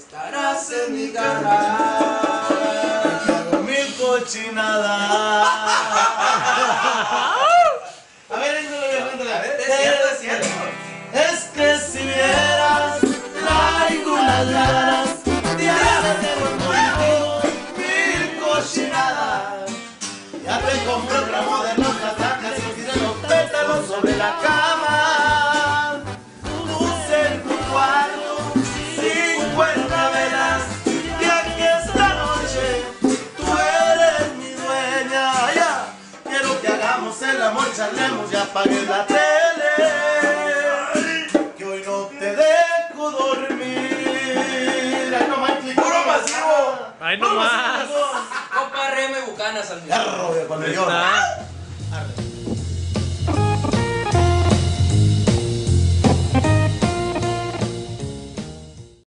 estarás en mi cama y mil cochinadas. A ver, eso lo voy a contar. A ver, es cierto, es cierto. Es que si vieras, traigo unas ganas de hacer contigo mil cochinadas. Ya te compré un ramo de rosas, sacas y los pétalos sobre la cara. Hagamos el amor, charlemos y apagues la tele. Que hoy no te dejo dormir. Ay, no manches, Puro masivo. Ay, no más. Compa Remo y Bucanas al cuando está.